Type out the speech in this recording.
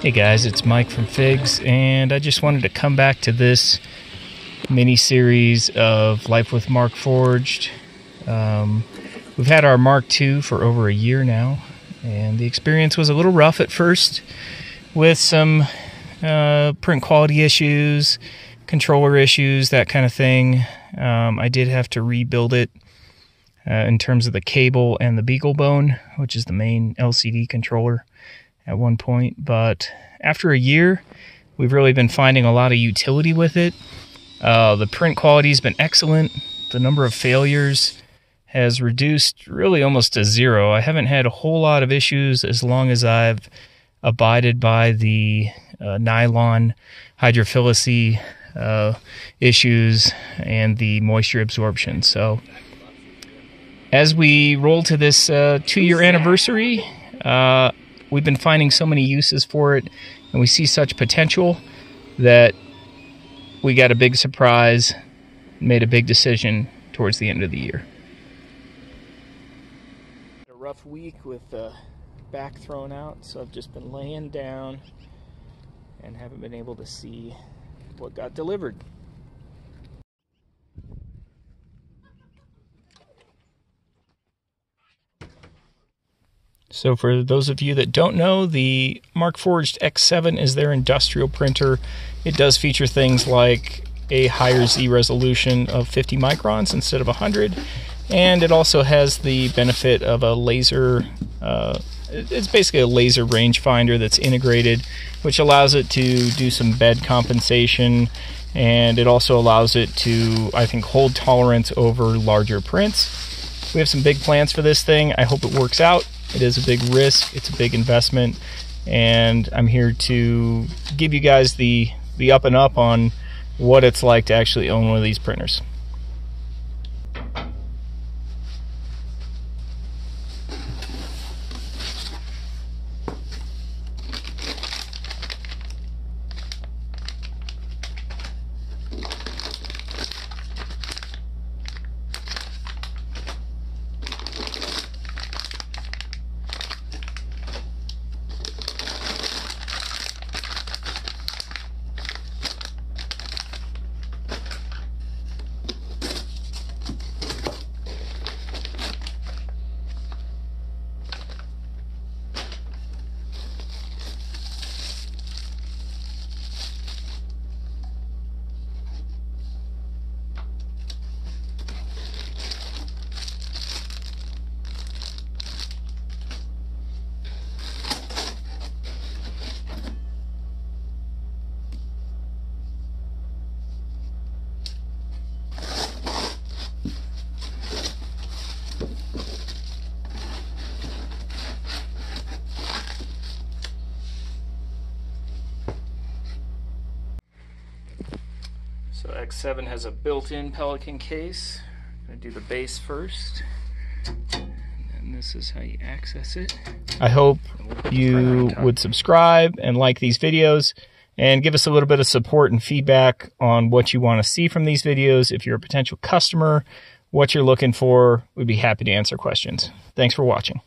Hey guys, it's Mike from Figs, and I just wanted to come back to this mini series of Life with Markforged. Um, we've had our Mark II for over a year now, and the experience was a little rough at first with some uh, print quality issues, controller issues, that kind of thing. Um, I did have to rebuild it uh, in terms of the cable and the BeagleBone, which is the main LCD controller at one point. But after a year, we've really been finding a lot of utility with it. Uh, the print quality has been excellent. The number of failures has reduced really almost to zero. I haven't had a whole lot of issues as long as I've abided by the uh, nylon hydrophilicy uh, issues and the moisture absorption. So, as we roll to this uh, two year anniversary, uh, we've been finding so many uses for it and we see such potential that we got a big surprise, made a big decision towards the end of the year. A rough week with the back thrown out, so I've just been laying down and haven't been able to see what got delivered. So, for those of you that don't know, the Markforged X7 is their industrial printer. It does feature things like a higher Z resolution of 50 microns instead of 100, and it also has the benefit of a laser. Uh, it's basically a laser rangefinder that's integrated, which allows it to do some bed compensation, and it also allows it to, I think, hold tolerance over larger prints. We have some big plans for this thing. I hope it works out. It is a big risk, it's a big investment, and I'm here to give you guys the the up and up on what it's like to actually own one of these printers. So X7 has a built-in Pelican case. I'm gonna do the base first. And this is how you access it. I hope you would subscribe and like these videos and give us a little bit of support and feedback on what you want to see from these videos. If you're a potential customer, what you're looking for, we'd be happy to answer questions. Thanks for watching.